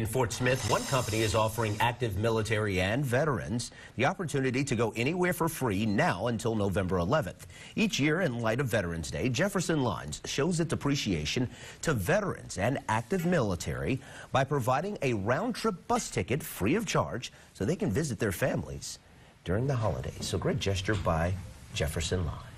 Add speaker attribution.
Speaker 1: In Fort Smith, one company is offering active military and veterans the opportunity to go anywhere for free now until November 11th. Each year, in light of Veterans Day, Jefferson Lines shows its appreciation to veterans and active military by providing a round-trip bus ticket free of charge so they can visit their families during the holidays. So great gesture by Jefferson Lines.